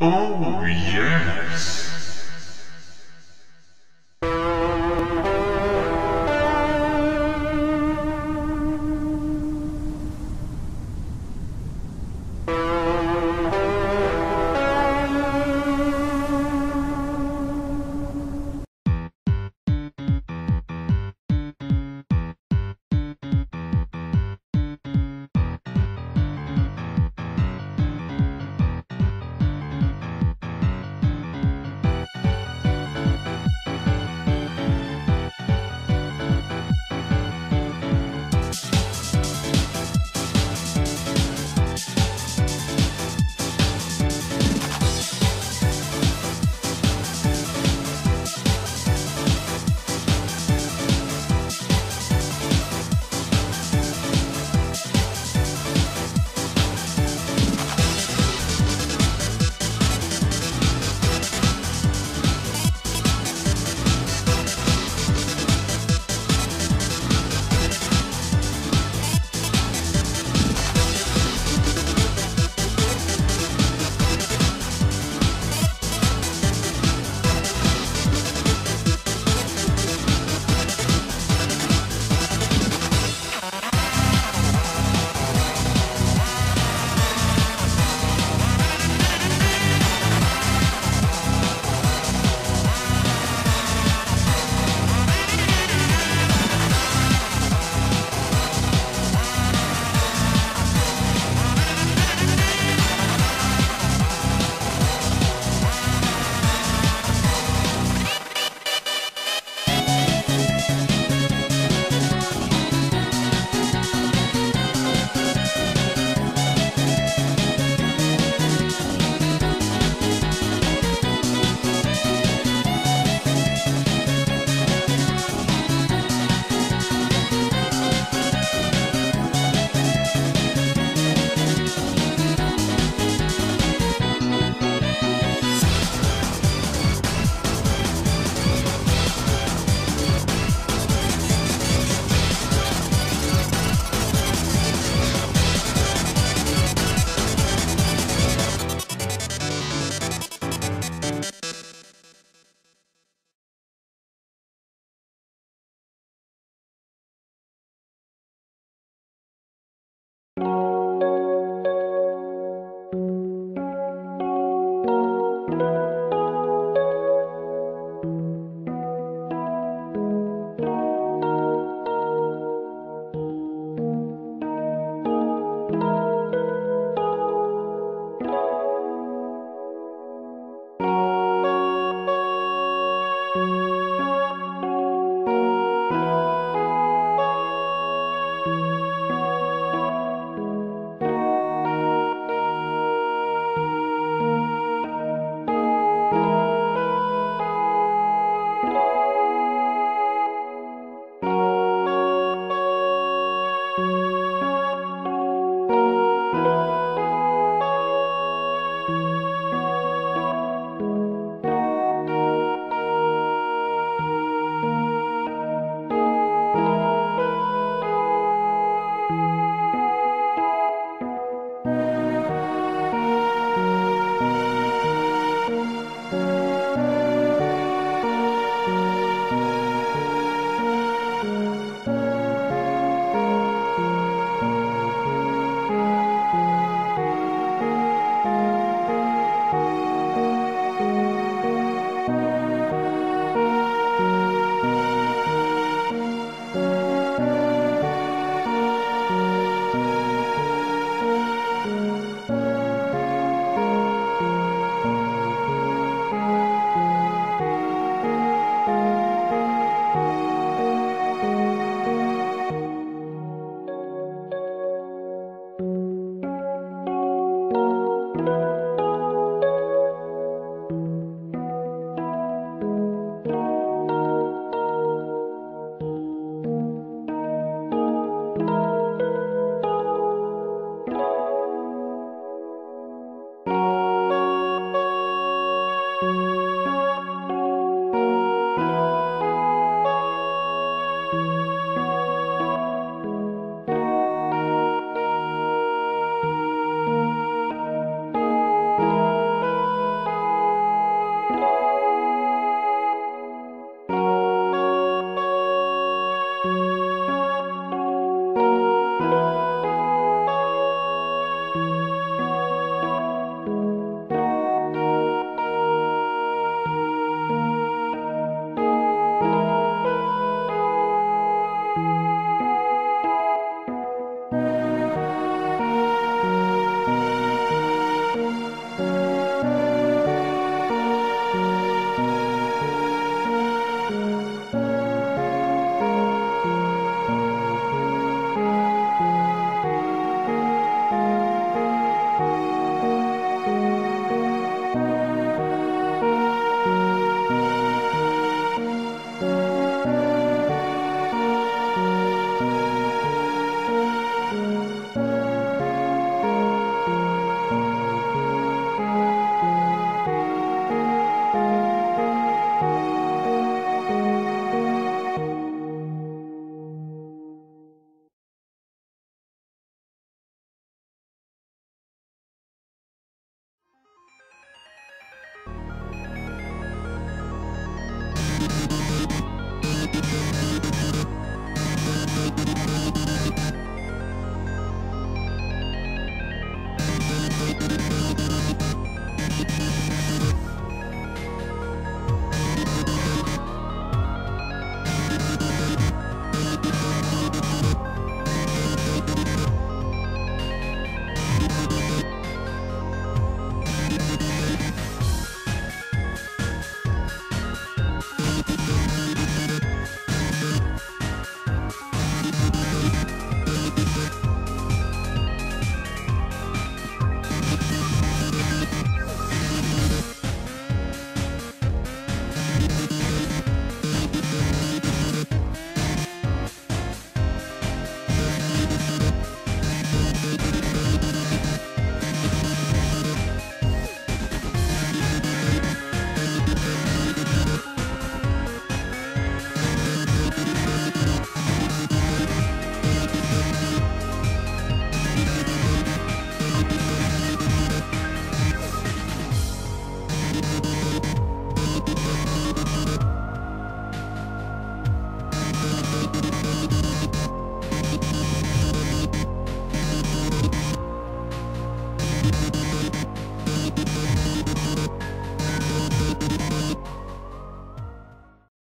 Oh, yes.